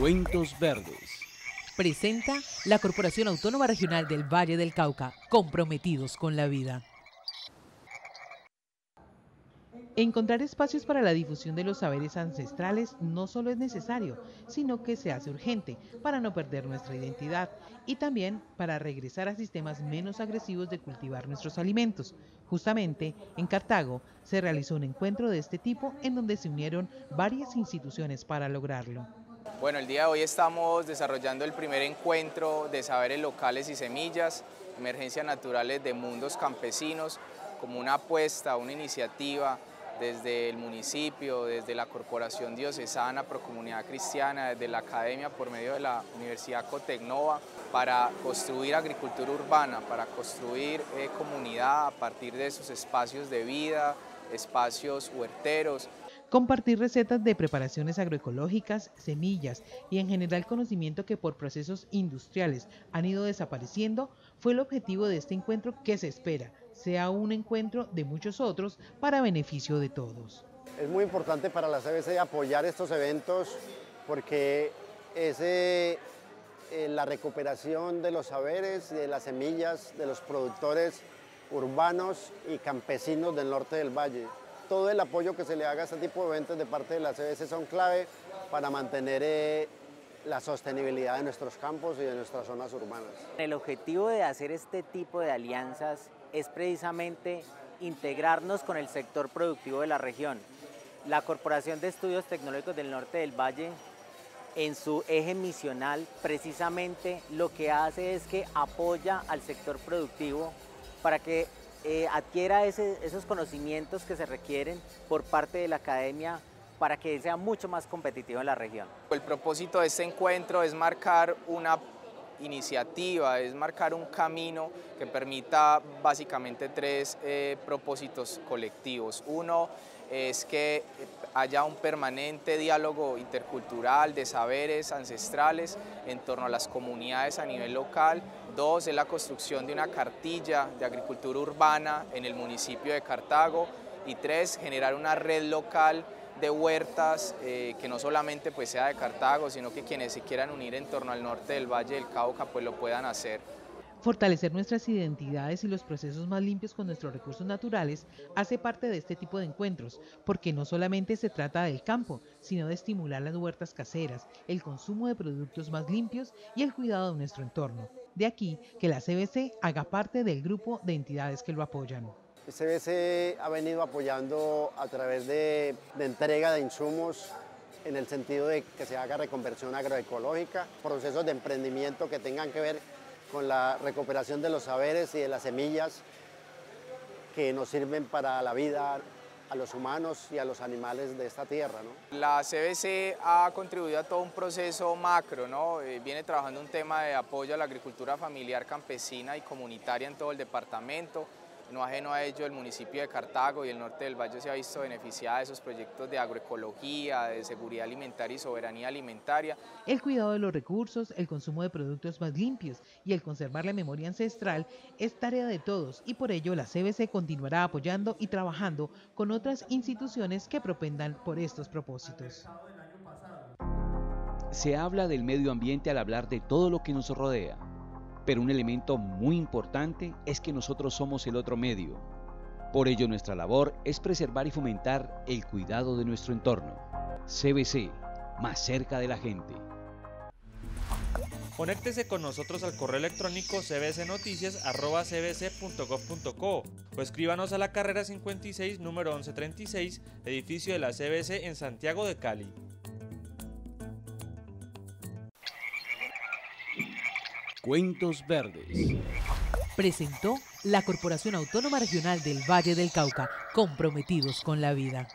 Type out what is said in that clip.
Cuentos Verdes. Presenta la Corporación Autónoma Regional del Valle del Cauca, comprometidos con la vida. Encontrar espacios para la difusión de los saberes ancestrales no solo es necesario, sino que se hace urgente para no perder nuestra identidad y también para regresar a sistemas menos agresivos de cultivar nuestros alimentos. Justamente en Cartago se realizó un encuentro de este tipo en donde se unieron varias instituciones para lograrlo. Bueno, el día de hoy estamos desarrollando el primer encuentro de saberes locales y semillas, emergencias naturales de mundos campesinos, como una apuesta, una iniciativa desde el municipio, desde la Corporación Diocesana Pro Comunidad Cristiana, desde la Academia por medio de la Universidad Cotecnova, para construir agricultura urbana, para construir eh, comunidad a partir de esos espacios de vida, espacios huerteros. Compartir recetas de preparaciones agroecológicas, semillas y en general conocimiento que por procesos industriales han ido desapareciendo fue el objetivo de este encuentro que se espera sea un encuentro de muchos otros para beneficio de todos. Es muy importante para la CBC apoyar estos eventos porque es eh, la recuperación de los saberes de las semillas de los productores urbanos y campesinos del norte del valle. Todo el apoyo que se le haga a este tipo de eventos de parte de la CBC son clave para mantener eh, la sostenibilidad de nuestros campos y de nuestras zonas urbanas. El objetivo de hacer este tipo de alianzas es precisamente integrarnos con el sector productivo de la región. La Corporación de Estudios Tecnológicos del Norte del Valle, en su eje misional, precisamente lo que hace es que apoya al sector productivo para que eh, adquiera esos conocimientos que se requieren por parte de la academia para que sea mucho más competitivo en la región. El propósito de este encuentro es marcar una iniciativa, es marcar un camino que permita básicamente tres eh, propósitos colectivos. Uno es que haya un permanente diálogo intercultural de saberes ancestrales en torno a las comunidades a nivel local. Dos, es la construcción de una cartilla de agricultura urbana en el municipio de Cartago. Y tres, generar una red local de huertas eh, que no solamente pues sea de Cartago, sino que quienes se quieran unir en torno al norte del Valle del Cauca pues lo puedan hacer. Fortalecer nuestras identidades y los procesos más limpios con nuestros recursos naturales hace parte de este tipo de encuentros, porque no solamente se trata del campo, sino de estimular las huertas caseras, el consumo de productos más limpios y el cuidado de nuestro entorno. De aquí que la CBC haga parte del grupo de entidades que lo apoyan. CBC ha venido apoyando a través de, entrega de insumos en el sentido de que se haga reconversión agroecológica, procesos de emprendimiento que tengan que ver con la recuperación de los saberes y de las semillas que nos sirven para la vida a los humanos y a los animales de esta tierra. La CBC ha contribuido a todo un proceso macro. Eh, viene trabajando un tema de apoyo a la agricultura familiar campesina y comunitaria en todo el departamento, no ajeno a ello, el municipio de Cartago y el norte del Valle se ha visto beneficiada de esos proyectos de agroecología, de seguridad alimentaria y soberanía alimentaria. El cuidado de los recursos, el consumo de productos más limpios y el conservar la memoria ancestral es tarea de todos y por ello la CBC continuará apoyando y trabajando con otras instituciones que propendan por estos propósitos. Se habla del medio ambiente al hablar de todo lo que nos rodea pero un elemento muy importante es que nosotros somos el otro medio. Por ello nuestra labor es preservar y fomentar el cuidado de nuestro entorno. CBC, más cerca de la gente. Conéctese con nosotros al correo electrónico cbcnoticias.cbc.gov.co o escríbanos a la carrera 56, número 1136, edificio de la CBC en Santiago de Cali. Cuentos Verdes. Presentó la Corporación Autónoma Regional del Valle del Cauca, comprometidos con la vida.